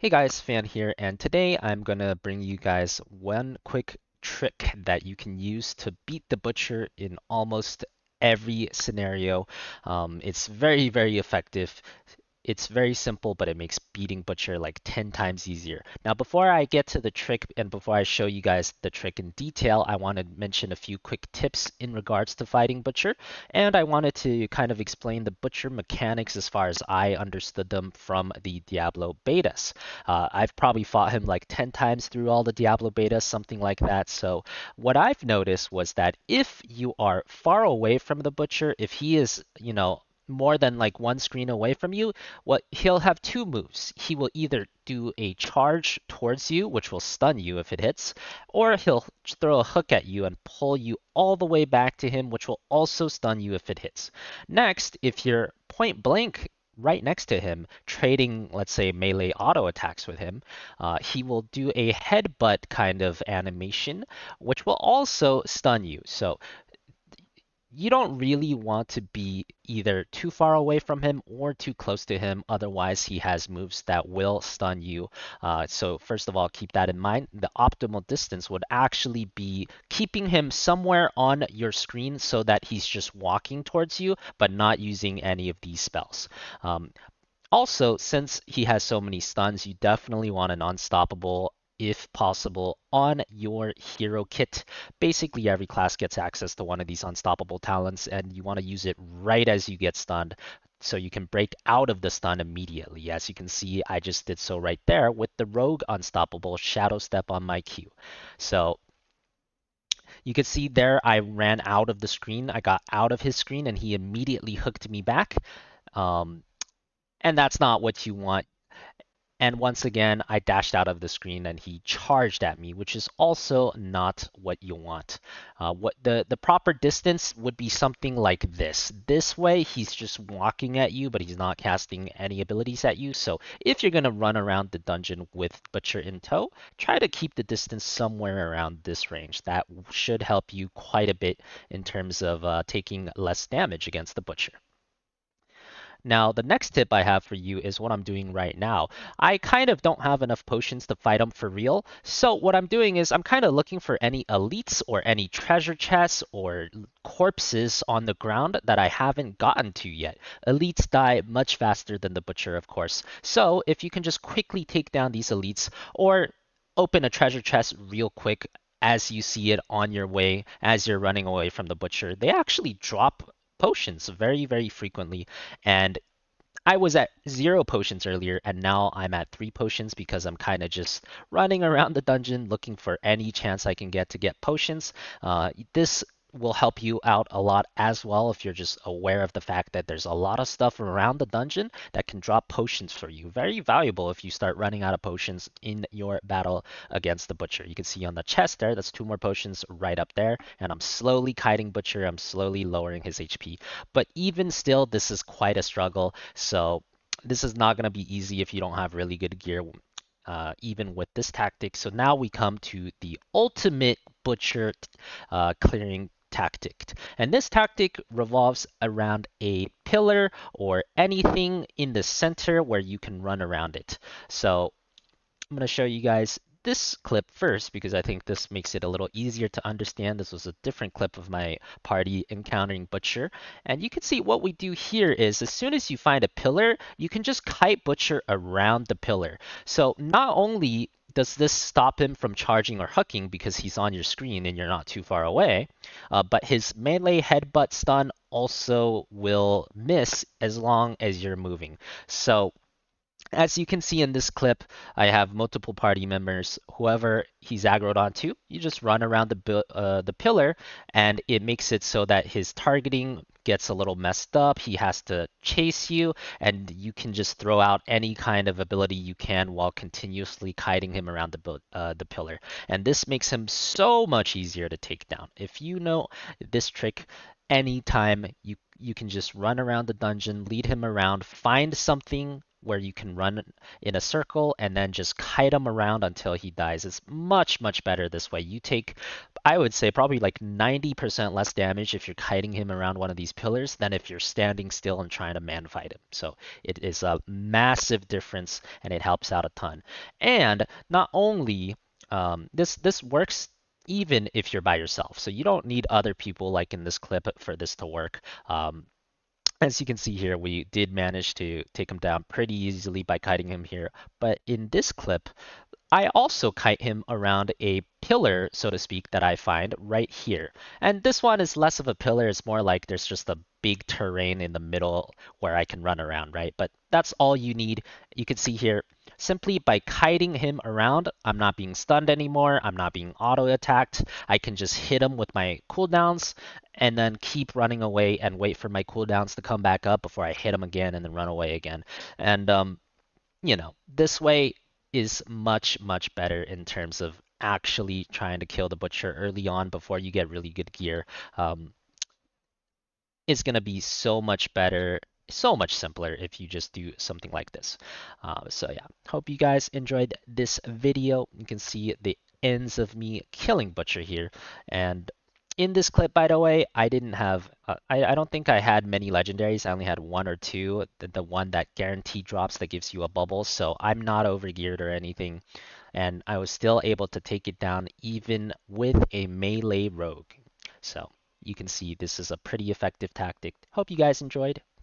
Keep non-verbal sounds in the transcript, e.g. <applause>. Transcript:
Hey guys, Fan here, and today I'm gonna bring you guys one quick trick that you can use to beat the butcher in almost every scenario. Um, it's very, very effective. It's very simple, but it makes beating Butcher like 10 times easier. Now, before I get to the trick and before I show you guys the trick in detail, I want to mention a few quick tips in regards to fighting Butcher. And I wanted to kind of explain the Butcher mechanics as far as I understood them from the Diablo betas. Uh, I've probably fought him like 10 times through all the Diablo betas, something like that. So what I've noticed was that if you are far away from the Butcher, if he is, you know, more than like one screen away from you, what he'll have two moves. He will either do a charge towards you, which will stun you if it hits, or he'll throw a hook at you and pull you all the way back to him, which will also stun you if it hits. Next, if you're point blank right next to him, trading, let's say, melee auto attacks with him, uh, he will do a headbutt kind of animation, which will also stun you. So you don't really want to be either too far away from him or too close to him. Otherwise, he has moves that will stun you. Uh, so first of all, keep that in mind. The optimal distance would actually be keeping him somewhere on your screen so that he's just walking towards you, but not using any of these spells. Um, also, since he has so many stuns, you definitely want an unstoppable if possible, on your hero kit. Basically, every class gets access to one of these unstoppable talents, and you want to use it right as you get stunned so you can break out of the stun immediately. As you can see, I just did so right there with the Rogue Unstoppable Shadow Step on my Q. So you can see there I ran out of the screen. I got out of his screen and he immediately hooked me back. Um, and that's not what you want. And once again, I dashed out of the screen and he charged at me, which is also not what you want. Uh, what the, the proper distance would be something like this. This way, he's just walking at you, but he's not casting any abilities at you. So if you're going to run around the dungeon with Butcher in tow, try to keep the distance somewhere around this range. That should help you quite a bit in terms of uh, taking less damage against the Butcher. Now, the next tip I have for you is what I'm doing right now. I kind of don't have enough potions to fight them for real. So what I'm doing is I'm kind of looking for any elites or any treasure chests or corpses on the ground that I haven't gotten to yet. Elites die much faster than the butcher, of course. So if you can just quickly take down these elites or open a treasure chest real quick as you see it on your way as you're running away from the butcher. They actually drop potions very, very frequently. And I was at zero potions earlier, and now I'm at three potions because I'm kind of just running <laughs> around the dungeon looking for any chance I can get to get potions. Uh, this will help you out a lot as well if you're just aware of the fact that there's a lot of stuff around the dungeon that can drop potions for you. Very valuable if you start running out of potions in your battle against the butcher. You can see on the chest there, that's two more potions right up there. And I'm slowly kiting butcher. I'm slowly lowering his HP. But even still, this is quite a struggle. So this is not going to be easy if you don't have really good gear. Uh, even with this tactic. So now we come to the ultimate butcher uh, clearing tactic. And this tactic revolves around a pillar or anything in the center where you can run around it. So I'm going to show you guys this clip first because I think this makes it a little easier to understand. This was a different clip of my party encountering Butcher. And you can see what we do here is as soon as you find a pillar, you can just kite Butcher around the pillar. So not only does this stop him from charging or hooking because he's on your screen and you're not too far away? Uh, but his melee headbutt stun also will miss as long as you're moving. So as you can see in this clip, I have multiple party members. Whoever he's aggroed onto, you just run around the uh, the pillar, and it makes it so that his targeting gets a little messed up. He has to chase you, and you can just throw out any kind of ability you can while continuously kiting him around the uh, the pillar. And this makes him so much easier to take down. If you know this trick, anytime you you can just run around the dungeon, lead him around, find something where you can run in a circle and then just kite him around until he dies. It's much, much better this way. You take, I would say, probably like 90% less damage if you're kiting him around one of these pillars than if you're standing still and trying to man fight him. So it is a massive difference and it helps out a ton. And not only um, this this works even if you're by yourself. So you don't need other people like in this clip for this to work. Um, as you can see here, we did manage to take him down pretty easily by kiting him here. But in this clip, I also kite him around a pillar, so to speak, that I find right here. And this one is less of a pillar, it's more like there's just a big terrain in the middle where I can run around, right? But that's all you need. You can see here, simply by kiting him around, I'm not being stunned anymore, I'm not being auto-attacked. I can just hit him with my cooldowns and then keep running away and wait for my cooldowns to come back up before I hit him again and then run away again. And, um, you know, this way is much, much better in terms of actually trying to kill the butcher early on before you get really good gear. Um, it's going to be so much better so much simpler if you just do something like this. Uh, so yeah, hope you guys enjoyed this video. You can see the ends of me killing Butcher here. And in this clip, by the way, I didn't have, uh, I, I don't think I had many legendaries. I only had one or two, the, the one that guaranteed drops that gives you a bubble. So I'm not overgeared or anything. And I was still able to take it down even with a melee rogue. So you can see this is a pretty effective tactic. Hope you guys enjoyed,